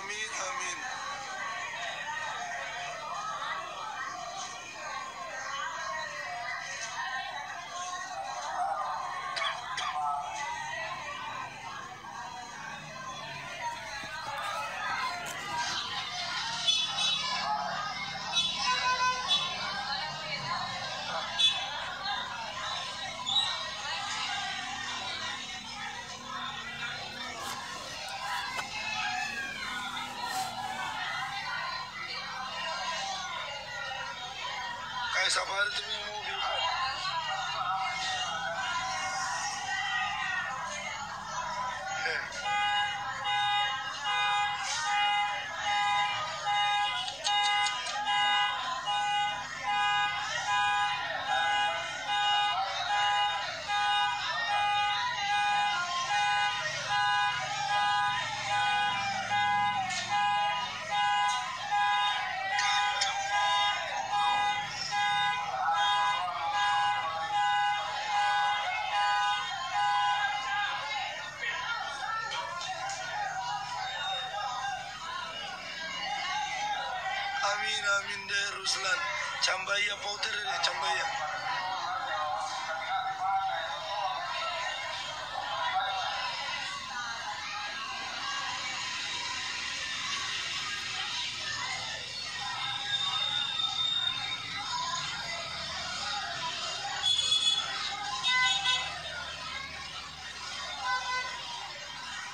amin amin tumi mu biyu ko amin amin da ruslan cambayya bautar da cambayya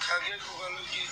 kage ku ga logi